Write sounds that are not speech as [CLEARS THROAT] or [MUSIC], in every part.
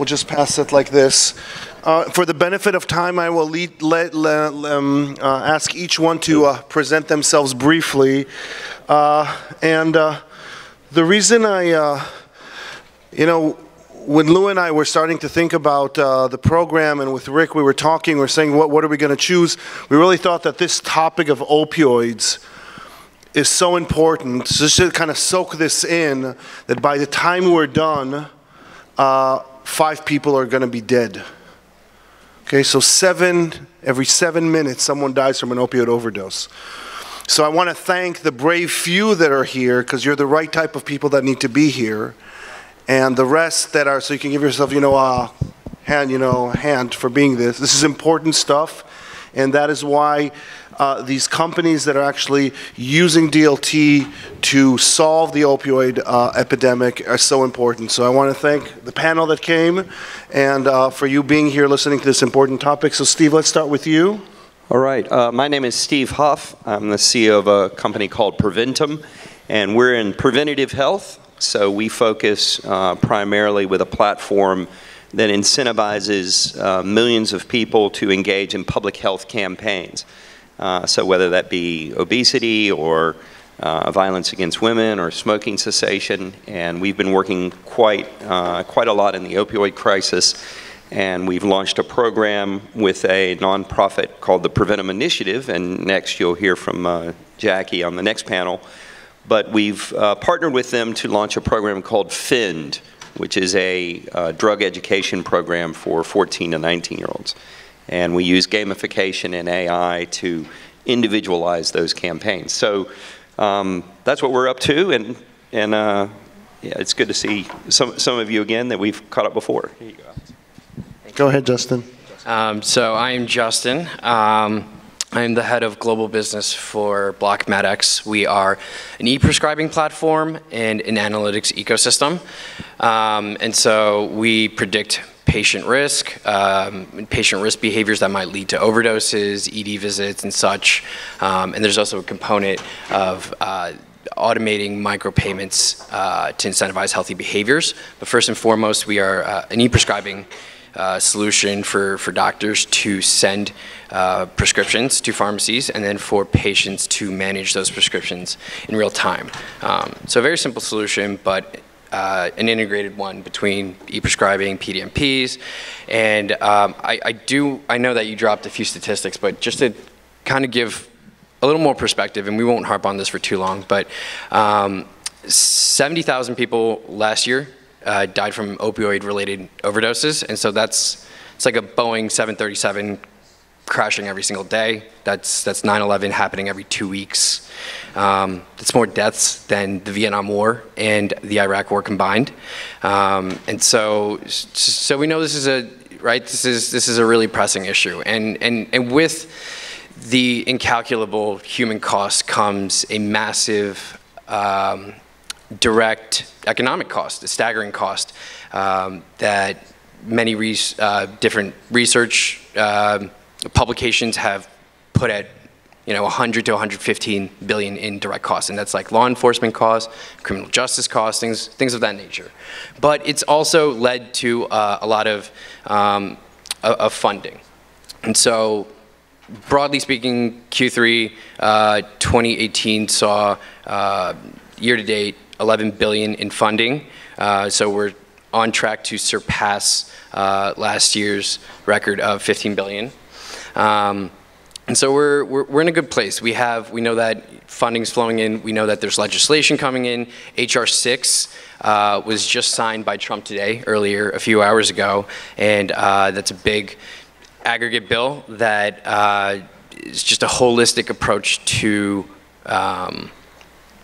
We'll just pass it like this. Uh, for the benefit of time, I will lead, let, let, um, uh, ask each one to uh, present themselves briefly. Uh, and uh, the reason I, uh, you know, when Lou and I were starting to think about the program, and with Rick, we were talking, we are saying, what, what are we going to choose? We really thought that this topic of opioids is so important, so just to kind of soak this in, that by the time we're done, five people are going to be dead. Okay, so seven, every seven minutes, someone dies from an opioid overdose. So I want to thank the brave few that are here because you're the right type of people that need to be here. And the rest that are, so you can give yourself, you know, a hand, you know, hand for being this. This is important stuff. And that is why uh, these companies that are actually using DLT to solve the opioid uh, epidemic are so important. So I want to thank the panel that came and uh, for you being here listening to this important topic. So Steve, let's start with you. All right. Uh, my name is Steve Huff. I'm the CEO of a company called Preventum, and we're in preventative health. So we focus uh, primarily with a platform that incentivizes uh, millions of people to engage in public health campaigns. Uh, so whether that be obesity or uh, violence against women or smoking cessation, and we've been working quite, uh, quite a lot in the opioid crisis. And we've launched a program with a nonprofit called the Preventum Initiative, and next you'll hear from uh, Jackie on the next panel. But we've uh, partnered with them to launch a program called FIND, which is a uh, drug education program for 14 to 19 year olds. And we use gamification and AI to individualize those campaigns. So um, that's what we're up to, and, and uh, yeah, it's good to see some, some of you again that we've caught up before. Here you go. Go ahead, Justin. Um, so I am Justin. Um, I'm the head of global business for Block MedX. We are an e-prescribing platform and an analytics ecosystem. Um, and so we predict patient risk, um, patient risk behaviors that might lead to overdoses, ED visits, and such. Um, and there's also a component of uh, automating micropayments uh, to incentivize healthy behaviors. But first and foremost, we are uh, an e-prescribing uh, solution for, for doctors to send uh, prescriptions to pharmacies and then for patients to manage those prescriptions in real time. Um, so a very simple solution, but uh, an integrated one between e-prescribing, PDMPs, and um, I, I, do, I know that you dropped a few statistics, but just to kind of give a little more perspective, and we won't harp on this for too long, but um, 70,000 people last year uh, died from opioid-related overdoses, and so that's, it's like a Boeing 737 crashing every single day. That's that's 9/11 happening every two weeks. Um, that's more deaths than the Vietnam War and the Iraq War combined. Um, and so so we know this is a right. This is this is a really pressing issue. And and and with the incalculable human cost comes a massive um, direct economic cost, a staggering cost um, that many uh, different research uh, publications have put at you know 100 to 115 billion in direct costs, and that's like law enforcement costs, criminal justice costs, things things of that nature. But it's also led to uh, a lot of um, of funding, and so broadly speaking, Q3 uh, 2018 saw uh, year to date 11 billion in funding. Uh, so we're on track to surpass uh, last year's record of 15 billion. Um, and so we're, we're, we're, in a good place. We have, we know that funding's flowing in. We know that there's legislation coming in. HR 6 uh, was just signed by Trump today, earlier, a few hours ago. And uh, that's a big aggregate bill that uh, is just a holistic approach to um,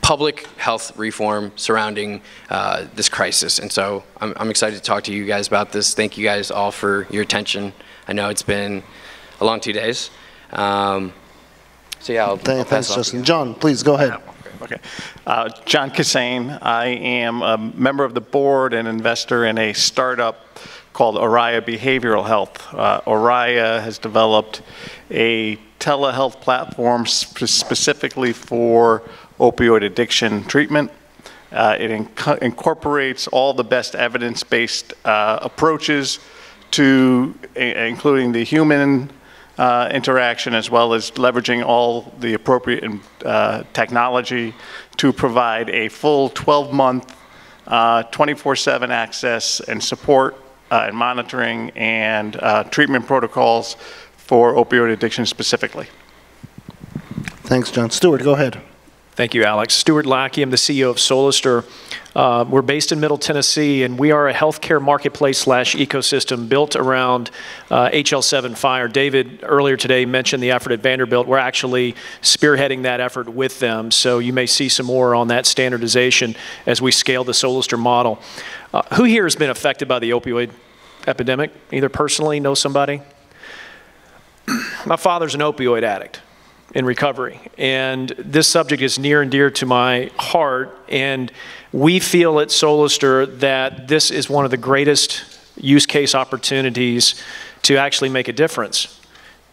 public health reform surrounding uh, this crisis. And so I'm, I'm excited to talk to you guys about this. Thank you guys all for your attention. I know it's been a long two days. Um, so yeah, I'll, I'll Thanks, Justin. John, please go ahead. Okay. Uh, John Kassane. I am a member of the board and investor in a startup called Oriya Behavioral Health. Uh, Oriya has developed a telehealth platform sp specifically for opioid addiction treatment. Uh, It inco- incorporates all the best evidence-based uh, approaches to, i- including the human uh, interaction, as well as leveraging all the appropriate uh, technology to provide a full 12-month, uh, 24/7 access and support uh, and monitoring and uh, treatment protocols for opioid addiction specifically. Thanks, John. Stewart, go ahead. Thank you, Alex. Stuart Lackey, I'm the CEO of Solister. Uh, we're based in Middle Tennessee, and we are a healthcare marketplace slash ecosystem built around uh, HL7 FHIR. David earlier today mentioned the effort at Vanderbilt. We're actually spearheading that effort with them, so you may see some more on that standardization as we scale the Solister model. Uh, who here has been affected by the opioid epidemic? Either personally, know somebody? [CLEARS THROAT] My father's an opioid addict in recovery. And this subject is near and dear to my heart. And we feel at Solister that this is one of the greatest use case opportunities to actually make a difference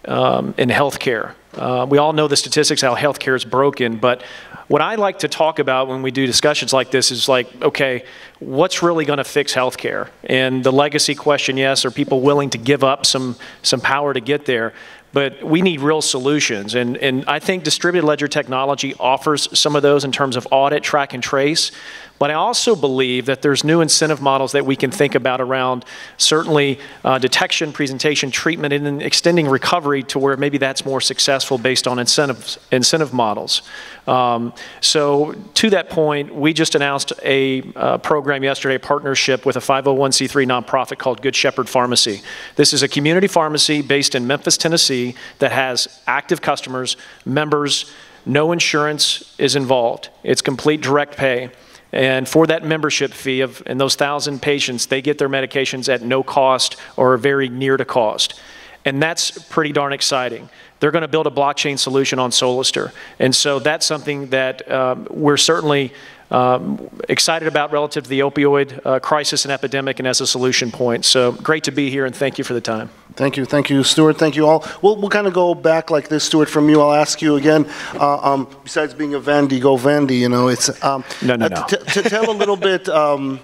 um, in healthcare. Uh, we all know the statistics how healthcare is broken, but what I like to talk about when we do discussions like this is like, okay, what's really going to fix healthcare? And the legacy question, yes, are people willing to give up some some power to get there? But we need real solutions. And, and I think distributed ledger technology offers some of those in terms of audit, track, and trace. But I also believe that there's new incentive models that we can think about around certainly uh, detection, presentation, treatment, and then extending recovery to where maybe that's more successful based on incentives, incentive models. Um, so to that point, we just announced a uh, program yesterday, a partnership with a 501c3 nonprofit called Good Shepherd Pharmacy. This is a community pharmacy based in Memphis, Tennessee that has active customers, members, no insurance is involved. It's complete direct pay. And for that membership fee of, and those thousand patients, they get their medications at no cost or very near to cost. And that's pretty darn exciting. They're going to build a blockchain solution on Solister. And so that's something that um, we're certainly um, excited about relative to the opioid uh, crisis and epidemic and as a solution point. So great to be here and thank you for the time. Thank you, thank you, Stuart. Thank you all. We'll, we'll kind of go back like this, Stuart, from you. I'll ask you again. Uh, um, besides being a Vandy, go Vandy. You know, it's um, No, no, uh, no. To, to tell a little bit, um,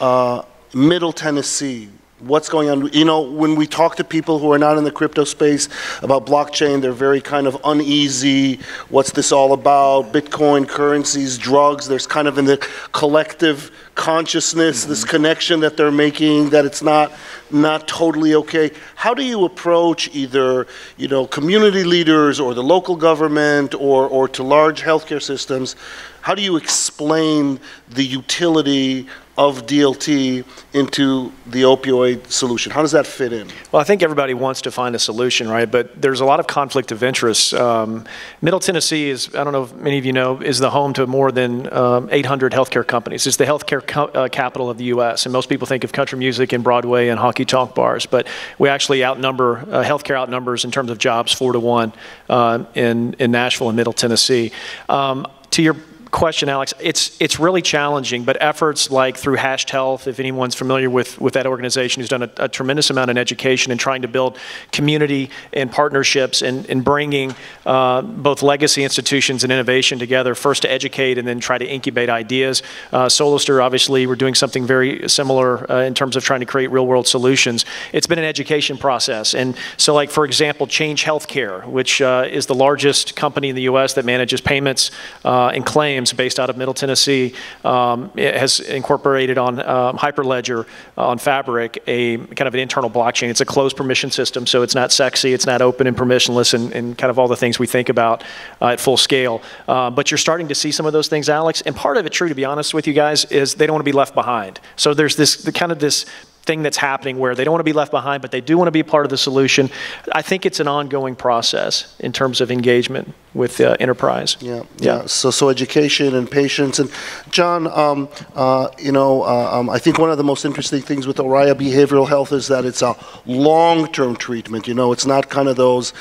uh, Middle Tennessee. What's going on? You know, when we talk to people who are not in the crypto space about blockchain, they're very kind of uneasy. What's this all about? Bitcoin, currencies, drugs. There's kind of in the collective consciousness this mm-hmm. connection that they're making that it's not not totally okay. How do you approach either you know community leaders or the local government or or to large healthcare systems? How do you explain the utility of DLT into the opioid solution? How does that fit in? Well, I think everybody wants to find a solution, right? But there's a lot of conflict of interest. Um, Middle Tennessee is, I don't know if many of you know, is the home to more than um, 800 healthcare companies. It's the healthcare co- uh, capital of the U.S. And most people think of country music and Broadway and honky tonk bars, but we actually outnumber, uh, healthcare outnumbers in terms of jobs four to one uh, in, in Nashville and Middle Tennessee. Um, to your question, Alex. It's it's really challenging, but efforts like through Hashed Health, if anyone's familiar with with that organization, who's done a, a tremendous amount in education and trying to build community and partnerships and, and bringing uh, both legacy institutions and innovation together, first to educate and then try to incubate ideas. Uh, Solister, obviously, we're doing something very similar uh, in terms of trying to create real world solutions. It's been an education process, and so like for example, Change Healthcare, which uh, is the largest company in the U.S. that manages payments uh, and claims based out of Middle Tennessee, um, has incorporated on um, Hyperledger uh, on Fabric a kind of an internal blockchain. It's a closed permission system, so it's not sexy, it's not open and permissionless, and, and kind of all the things we think about uh, at full scale. Uh, but you're starting to see some of those things, Alex. And part of it, true to be honest with you guys, is they don't want to be left behind. So there's this the kind of this thing that's happening where they don't want to be left behind, but they do want to be part of the solution. I think it's an ongoing process in terms of engagement with uh, enterprise. Yeah, yeah. So, so education and patience. And John, um, uh, you know, uh, um, I think one of the most interesting things with Oriya Behavioral Health is that it's a long-term treatment. You know, it's not kind of those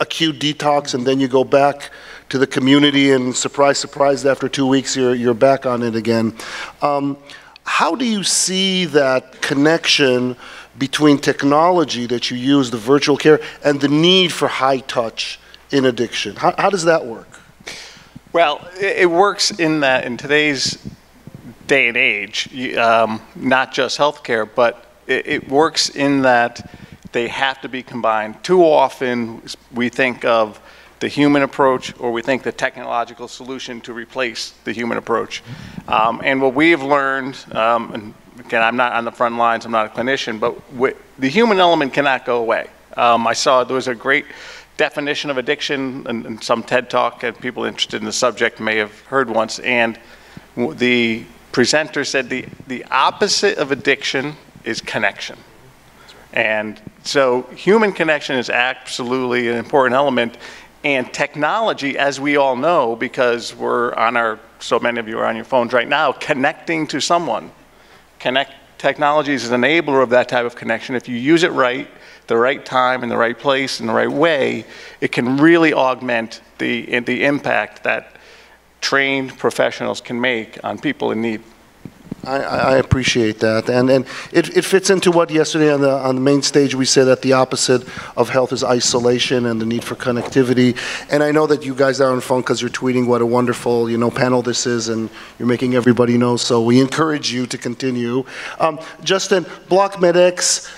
acute detox and then you go back to the community and surprise, surprise, after two weeks you're you're back on it again. Um, how do you see that connection between technology that you use, the virtual care, and the need for high touch in addiction? How, how does that work? Well, it, works in that in today's day and age, um, not just healthcare, but it, it works in that they have to be combined. Too often, we think of the human approach or we think the technological solution to replace the human approach. Um, and what we've learned, um, and again, I'm not on the front lines, I'm not a clinician, but the human element cannot go away. Um, I saw there was a great definition of addiction and some TED talk, and people interested in the subject may have heard once. And the presenter said the, the opposite of addiction is connection. And so human connection is absolutely an important element. And technology, as we all know, because we're on our, so many of you are on your phones right now, connecting to someone. Connect, technology is an enabler of that type of connection. If you use it right, the right time, in the right place, in the right way, it can really augment the, the impact that trained professionals can make on people in need. I, I appreciate that, and, and it, it fits into what yesterday on the, on the main stage, we said that the opposite of health is isolation and the need for connectivity. And I know that you guys are on phone because you're tweeting what a wonderful, you know, panel this is, and you're making everybody know, so we encourage you to continue. Um, Justin, Block MedX,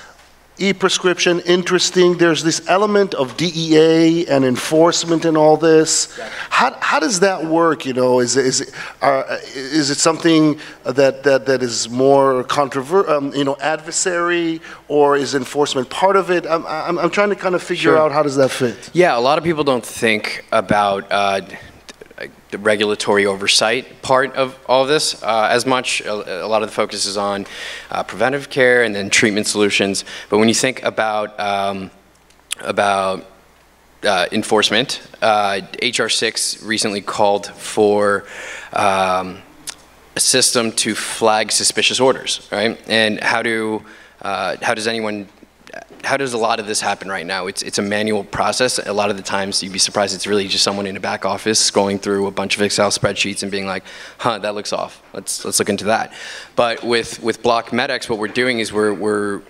e-prescription, interesting. There's this element of DEA and enforcement in all this. How, how does that work, you know? Is, it- is, it- uh, is it something that, that, that is more controver, um, you know, adversary, or is enforcement part of it? I'm, I'm, I'm trying to kind of figure Sure. out how does that fit? Yeah, a lot of people don't think about uh, the regulatory oversight part of all of this uh, as much. A, a lot of the focus is on uh, preventive care and then treatment solutions. But when you think about um, about uh, enforcement, uh, HR 6 recently called for um, a system to flag suspicious orders, right? And how do uh, how does anyone how does a lot of this happen right now? It's it's a manual process. A lot of the times you'd be surprised it's really just someone in a back office scrolling through a bunch of Excel spreadsheets and being like, "Huh, that looks off. Let's let's look into that." But with with Block MedX, what we're doing is we're we're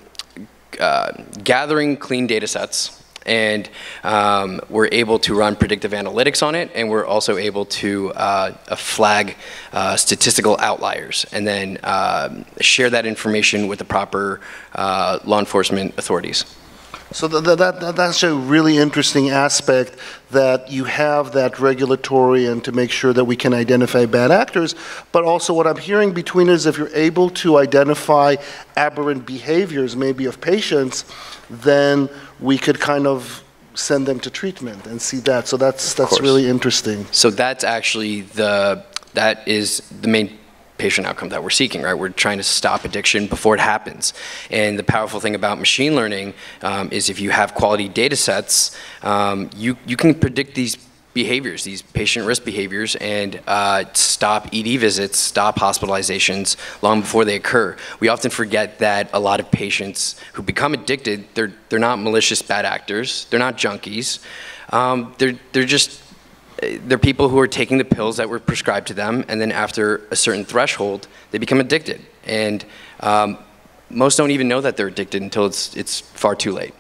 uh, gathering clean data sets and um, we're able to run predictive analytics on it and we're also able to uh, uh, flag uh, statistical outliers and then um, share that information with the proper uh, law enforcement authorities. So that, that, that, that's a really interesting aspect that you have that regulatory and to make sure that we can identify bad actors. But also what I'm hearing between is if you're able to identify aberrant behaviors maybe of patients, then we could kind of send them to treatment and see that. So that's, that's really interesting. So that's actually the, that is the main patient outcome that we're seeking, right? We're trying to stop addiction before it happens. And the powerful thing about machine learning um, is if you have quality data sets, um, you, you can predict these behaviors, these patient risk behaviors, and uh, stop ED visits, stop hospitalizations long before they occur. We often forget that a lot of patients who become addicted, they're, they're not malicious bad actors, they're not junkies, um, they're, they're just they're people who are taking the pills that were prescribed to them, and then after a certain threshold, they become addicted. And um, most don't even know that they're addicted until it's, it's far too late.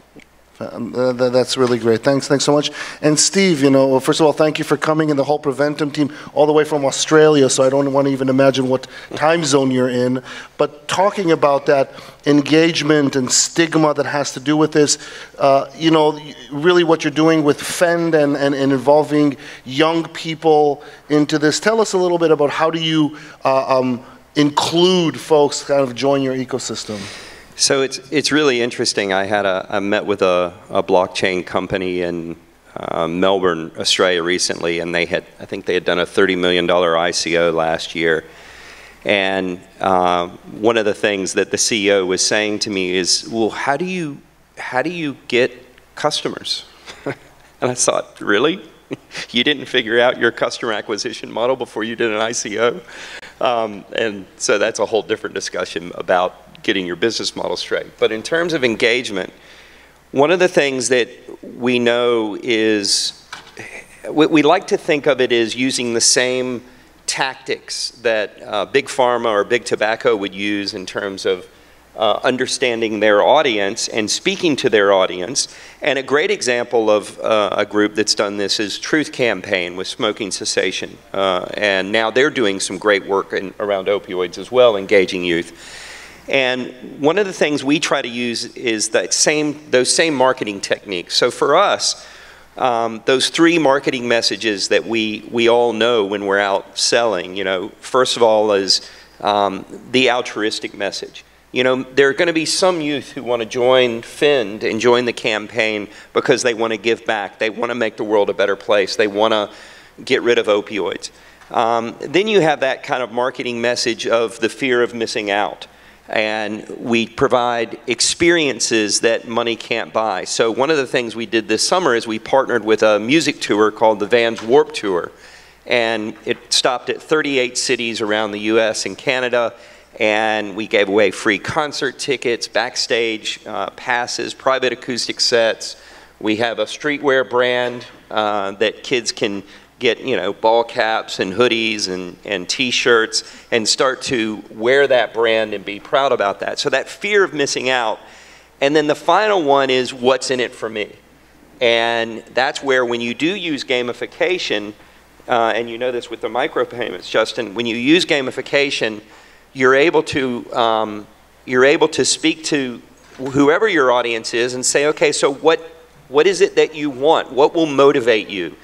Uh, th- That's really great. Thanks, thanks so much. And Steve, you know, first of all, thank you for coming and the whole Preventum team all the way from Australia, so I don't want to even imagine what time zone you're in. But talking about that engagement and stigma that has to do with this, uh, you know, really what you're doing with FEND and, and, and involving young people into this. Tell us a little bit about how do you uh, um, include folks kind of join your ecosystem? So it's it's really interesting. I had a I met with a, a blockchain company in uh, Melbourne, Australia recently, and they had I think they had done a thirty million dollar ICO last year. And uh, one of the things that the CEO was saying to me is, "Well, how do you how do you get customers?" [LAUGHS] and I thought, "Really? [LAUGHS] you didn't figure out your customer acquisition model before you did an ICO?" Um, and so that's a whole different discussion about getting your business model straight. But in terms of engagement, one of the things that we know is we, we like to think of it as using the same tactics that uh, big pharma or big tobacco would use in terms of uh, understanding their audience and speaking to their audience. And a great example of uh, a group that's done this is Truth Campaign with smoking cessation. Uh, and now they're doing some great work in, around opioids as well, engaging youth. And one of the things we try to use is that same, those same marketing techniques. So for us, um, those three marketing messages that we, we all know when we're out selling, you know, first of all is um, the altruistic message. You know, there are going to be some youth who want to join FIND and join the campaign because they want to give back. They want to make the world a better place. They want to get rid of opioids. Um, then you have that kind of marketing message of the fear of missing out. And we provide experiences that money can't buy. So one of the things we did this summer is we partnered with a music tour called the Vans Warped Tour. And it stopped at 38 cities around the US and Canada and we gave away free concert tickets, backstage uh, passes, private acoustic sets. We have a streetwear brand uh, that kids can get, you know, ball caps and hoodies and, and t-shirts and start to wear that brand and be proud about that. So that fear of missing out. And then the final one is what's in it for me. And that's where when you do use gamification, uh, and you know this with the micropayments, Justin, when you use gamification, you're able to um, you're able to speak to whoever your audience is and say, okay, so what what is it that you want? What will motivate you?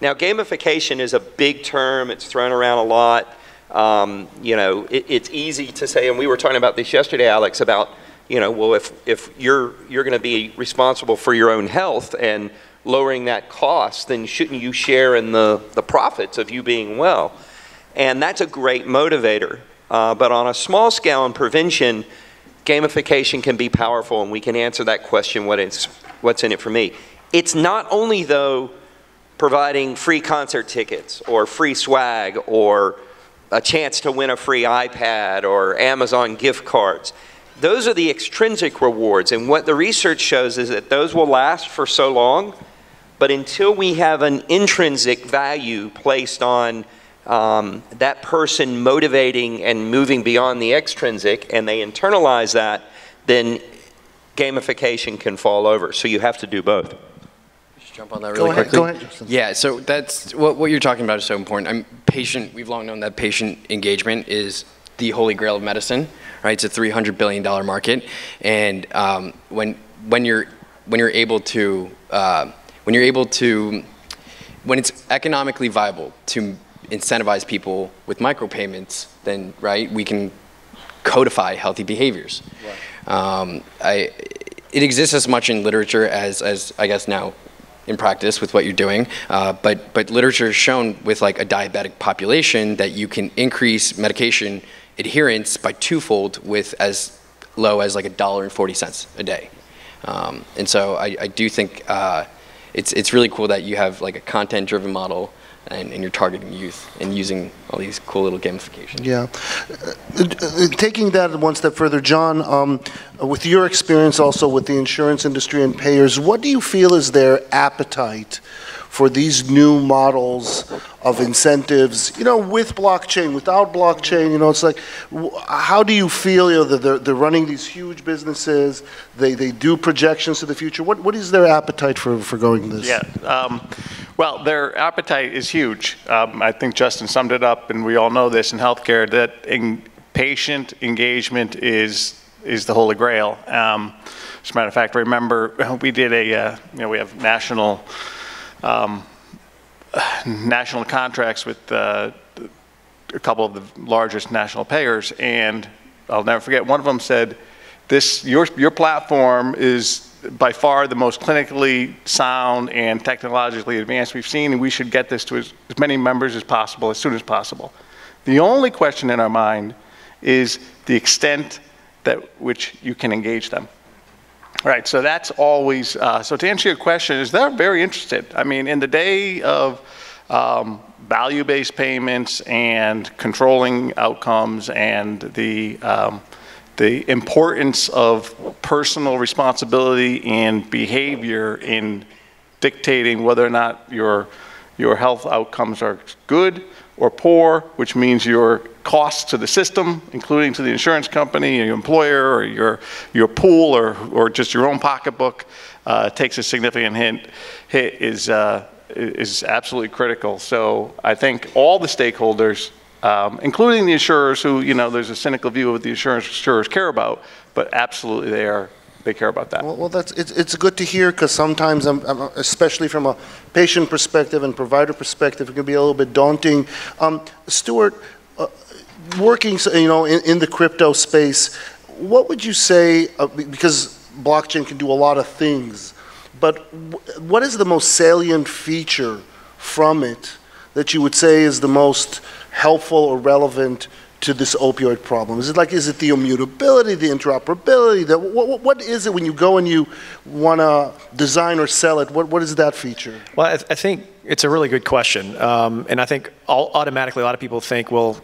Now, gamification is a big term. It's thrown around a lot. Um, you know, it, it's easy to say, and we were talking about this yesterday, Alex, about you know, well, if if you're you're going to be responsible for your own health and lowering that cost, then shouldn't you share in the the profits of you being well? And that's a great motivator. Uh, but on a small scale in prevention, gamification can be powerful, and we can answer that question, what is, what's in it for me? It's not only, though, providing free concert tickets or free swag or a chance to win a free iPad or Amazon gift cards. Those are the extrinsic rewards, and what the research shows is that those will last for so long, but until we have an intrinsic value placed on um, that person motivating and moving beyond the extrinsic and they internalize that, then gamification can fall over. So you have to do both. Just jump on that Go really ahead, quickly. go ahead, Justin. Yeah, so that's what, what you're talking about is so important. I'm patient. We've long known that patient engagement is the holy grail of medicine, right? It's a 300 billion dollar market, and um, when when you're when you're able to uh, when you're able to when it's economically viable to incentivize people with micropayments, then right we can codify healthy behaviors. Right. Um, I, it exists as much in literature as, as I guess now in practice with what you're doing. Uh, but but literature has shown with like a diabetic population that you can increase medication adherence by twofold with as low as like a dollar and forty cents a day. Um, and so I, I do think uh, it's it's really cool that you have like a content driven model and, and, you're targeting youth and using all these cool little gamifications. Yeah. Uh, uh, taking that one step further, John, um, with your experience also with the insurance industry and payers, what do you feel is their appetite for these new models of incentives, you know, with blockchain, without blockchain, you know, it's like, how do you feel, you know, that they're, they're running these huge businesses, they, they do projections to the future. What, what is their appetite for, for going this? Yeah, um, well, their appetite is huge. Um, I think Justin summed it up, and we all know this in healthcare, that in patient engagement is, is the holy grail. Um, as a matter of fact, remember, [LAUGHS] we did a, uh, you know, we have national um, national contracts with uh, a couple of the largest national payers, and I'll never forget, one of them said, this, your, your platform is by far the most clinically sound and technologically advanced we've seen, and we should get this to as, as many members as possible, as soon as possible. The only question in our mind is the extent that which you can engage them. Right, so that's always, uh, so to answer your question, is they're very interested. I mean, in the day of um, value-based payments and controlling outcomes and the, um, the importance of personal responsibility and behavior in dictating whether or not your your health outcomes are good or poor, which means your costs to the system, including to the insurance company, your employer, or your, your pool, or, or just your own pocketbook, uh, takes a significant hit, hit is, uh, is absolutely critical. So I think all the stakeholders, um, including the insurers who, you know, there's a cynical view of what the insurance insurers care about, but absolutely they are, they care about that. Well, well, that's, it's, it's good to hear, because sometimes, I'm- I'm- especially from a patient perspective and provider perspective, it can be a little bit daunting. Um, Stuart, uh, working, you know, in, in the crypto space, what would you say, uh, because blockchain can do a lot of things, but wh- what is the most salient feature from it that you would say is the most helpful or relevant to this opioid problem? Is it like, is it the immutability, the interoperability? The, what, what is it when you go and you want to design or sell it? What, what is that feature? Well, I, I think it's a really good question. Um, and I think all, automatically a lot of people think, well,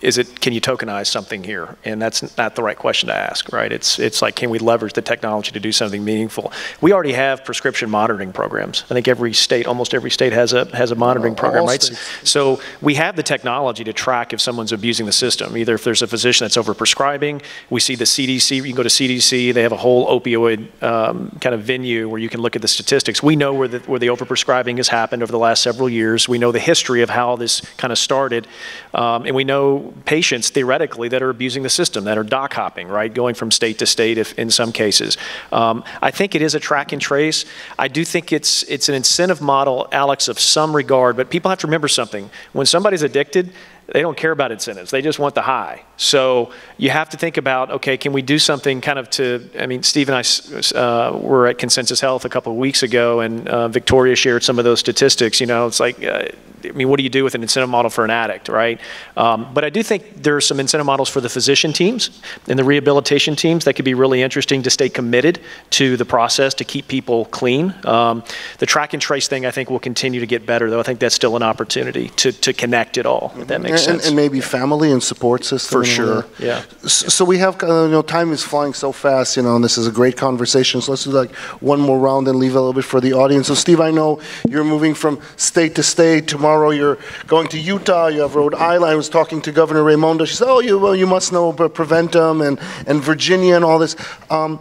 is it, can you tokenize something here? And that's not the right question to ask, right? It's, it's like, can we leverage the technology to do something meaningful? We already have prescription monitoring programs. I think every state, almost every state has a, has a monitoring program, right? states. So we have the technology to track if someone's abusing the system. Either if there's a physician that's overprescribing, we see the CDC, you can go to CDC, they have a whole opioid um, kind of venue where you can look at the statistics. We know where the, where the overprescribing has happened over the last several years. We know the history of how this kind of started. Um, and we know patients theoretically that are abusing the system, that are doc hopping, right? Going from state to state if, in some cases. Um, I think it is a track and trace. I do think it's, it's an incentive model, Alex, of some regard, but people have to remember something. When somebody's addicted, they don't care about incentives. They just want the high. So you have to think about, okay, can we do something kind of to, I mean, Steve and I uh, were at Consensus Health a couple of weeks ago, and uh, Victoria shared some of those statistics. You know, it's like, uh, I mean, what do you do with an incentive model for an addict, right? Um, but I do think there are some incentive models for the physician teams and the rehabilitation teams that could be really interesting to stay committed to the process to keep people clean. Um, the track and trace thing, I think, will continue to get better, though. I think that's still an opportunity to, to connect it all, if that makes sense. and maybe family and support system. For sure, yeah. So we have, uh, you know, time is flying so fast, you know, and this is a great conversation. So let's do like one more round and leave a little bit for the audience. So Steve, I know you're moving from state to state. Tomorrow you're going to Utah. You have Rhode Island. I was talking to Governor Raimondo. She said, "Oh, you well, you must know about Preventum and and Virginia and all this." Um,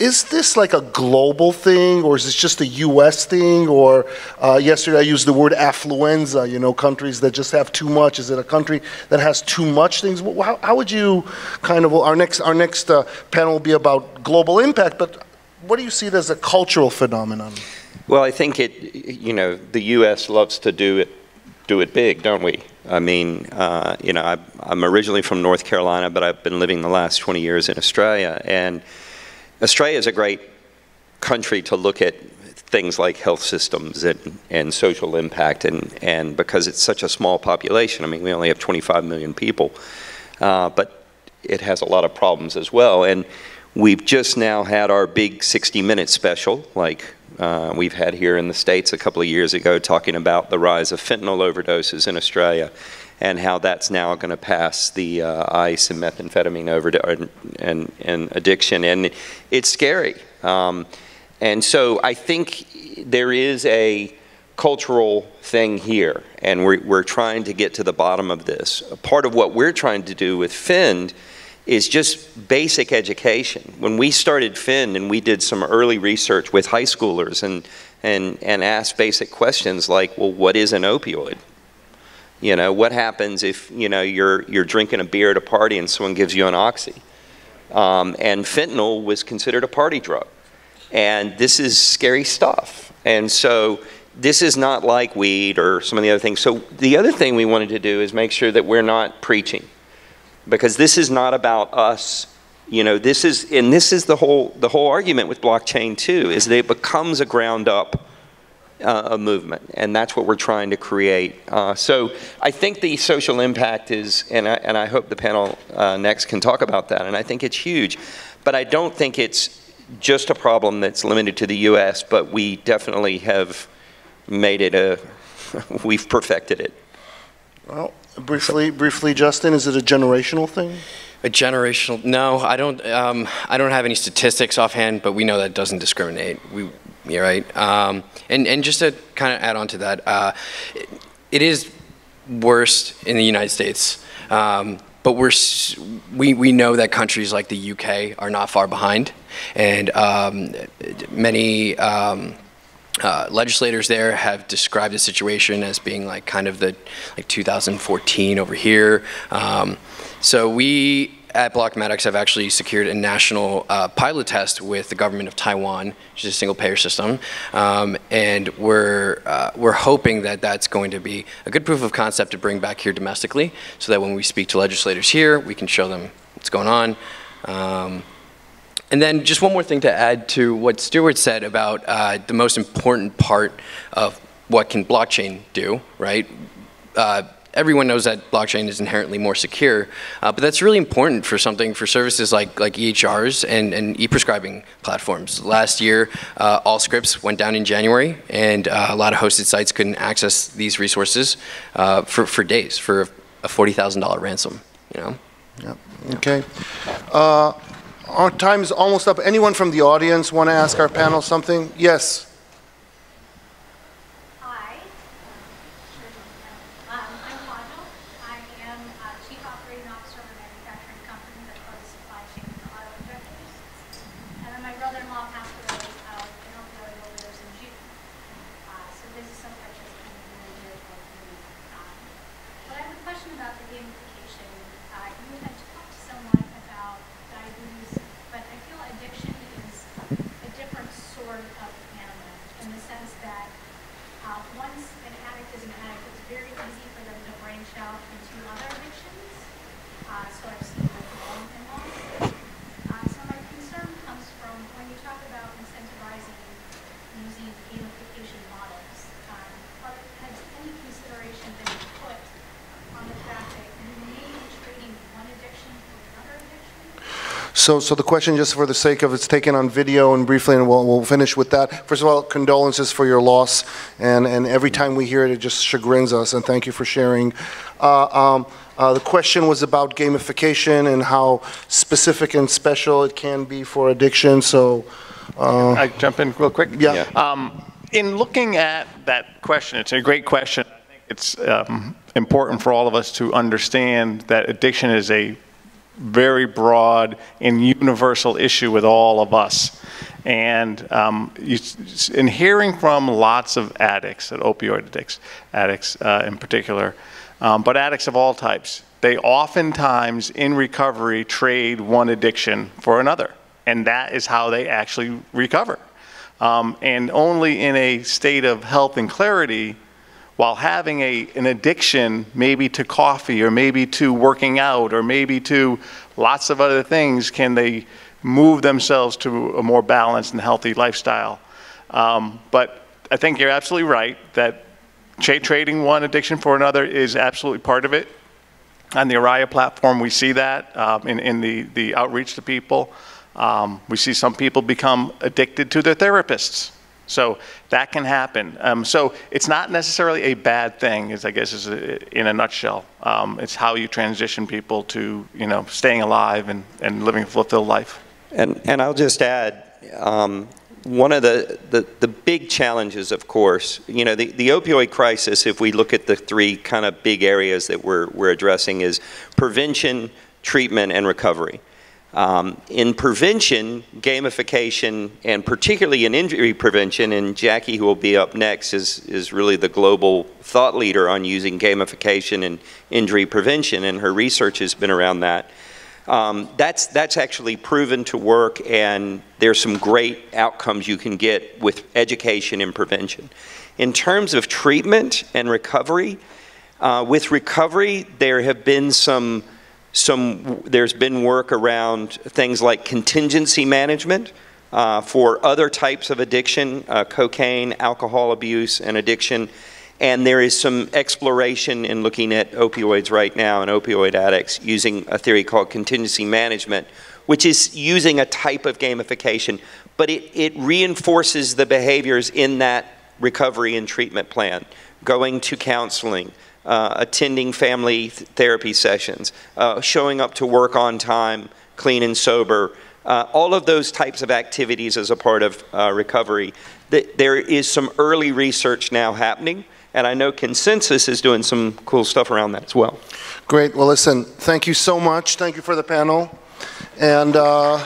is this like a global thing, or is this just a U.S. thing? Or uh, yesterday I used the word affluenza. You know, countries that just have too much. Is it a country that has too much things? How, how would you kind of? Our next our next uh, panel will be about global impact, but what do you see it as a cultural phenomenon? Well, I think it, you know, the U.S. loves to do it, do it big, don't we? I mean, uh, you know, I, I'm originally from North Carolina, but I've been living the last 20 years in Australia, and Australia is a great country to look at things like health systems and, and social impact, and, and because it's such a small population, I mean, we only have 25 million people, uh, but it has a lot of problems as well. And we've just now had our big 60-minute special, like uh, we've had here in the States a couple of years ago, talking about the rise of fentanyl overdoses in Australia and how that's now going to pass the uh, ice and methamphetamine overdose and, and, and addiction. And it's scary. Um, and so I think there is a cultural thing here, and we're, we're trying to get to the bottom of this. Part of what we're trying to do with FIND is just basic education. When we started FIND and we did some early research with high schoolers and, and, and asked basic questions like, well, what is an opioid? You know, what happens if, you know, you're, you're drinking a beer at a party and someone gives you an oxy? Um, and fentanyl was considered a party drug. And this is scary stuff. And so this is not like weed or some of the other things. So the other thing we wanted to do is make sure that we're not preaching. Because this is not about us. You know, this is, and this is the whole, the whole argument with blockchain too, is that it becomes a ground up uh, a movement, and that's what we're trying to create. Uh, so I think the social impact is, and I, and I hope the panel uh, next can talk about that, and I think it's huge, but I don't think it's just a problem that's limited to the U.S., but we definitely have made it a, [LAUGHS] we've perfected it. Well, briefly, briefly, Justin, is it a generational thing? A generational? No, I don't. Um, I don't have any statistics offhand, but we know that doesn't discriminate. We Yeah, right. Um, and and just to kind of add on to that, uh, it, it is worst in the United States. Um, but we're, we, we know that countries like the UK are not far behind, and um, many um, uh, legislators there have described the situation as being like kind of the like 2014 over here. Um, so we at Block MedX have actually secured a national uh, pilot test with the government of Taiwan, which is a single payer system, um, and we're uh, we're hoping that that's going to be a good proof of concept to bring back here domestically, so that when we speak to legislators here, we can show them what's going on. Um, and then just one more thing to add to what Stuart said about uh, the most important part of what can blockchain do, right? Everyone knows that blockchain is inherently more secure, uh, but that's really important for something for services like like EHRs and, and e-prescribing platforms. Last year, uh, Allscripts went down in January, and uh, a lot of hosted sites couldn't access these resources uh, for for days for a forty thousand dollar ransom. You know. Yep. Okay. Uh, our time is almost up. Anyone from the audience want to ask our panel something? Yes. Thank you. So, so the question, just for the sake of it's taken on video and briefly, and we'll, we'll finish with that. First of all, condolences for your loss, and, and every time we hear it, it just chagrins us, and thank you for sharing. Uh, um, uh, the question was about gamification and how specific and special it can be for addiction, so. Uh, I jump in real quick? Yeah. yeah. Um, in looking at that question, it's a great question. I think it's um, important for all of us to understand that addiction is a very broad and universal issue with all of us. And um, you, in hearing from lots of addicts, opioid addicts, addicts uh, in particular, um, but addicts of all types, they oftentimes in recovery trade one addiction for another. And that is how they actually recover. Um, and only in a state of health and clarity while having a, an addiction maybe to coffee or maybe to working out or maybe to lots of other things can they move themselves to a more balanced and healthy lifestyle. Um, but I think you're absolutely right that tra trading one addiction for another is absolutely part of it. On the Araya platform, we see that um, in, in the, the outreach to people. Um, we see some people become addicted to their therapists. So that can happen. Um, so it's not necessarily a bad thing, is I guess is a, in a nutshell. Um, it's how you transition people to you know staying alive and, and living a fulfilled life. And and I'll just add. Um, one of the, the, the, big challenges, of course, you know, the, the opioid crisis, if we look at the three kind of big areas that we're, we're addressing, is prevention, treatment, and recovery. Um, in prevention, gamification, and particularly in injury prevention, and Jackie, who will be up next, is, is really the global thought leader on using gamification and injury prevention, and her research has been around that. Um, that's, that's actually proven to work, and there's some great outcomes you can get with education and prevention. In terms of treatment and recovery, uh, with recovery, there have been some some, there's been work around things like contingency management uh, for other types of addiction, uh, cocaine, alcohol abuse, and addiction. And there is some exploration in looking at opioids right now and opioid addicts using a theory called contingency management, which is using a type of gamification, but it, it reinforces the behaviors in that recovery and treatment plan. Going to counseling, uh, attending family th therapy sessions, uh, showing up to work on time, clean and sober, uh, all of those types of activities as a part of uh, recovery. Th- There is some early research now happening, and I know Consensus is doing some cool stuff around that as well. Great. Well, listen, thank you so much. Thank you for the panel. And uh,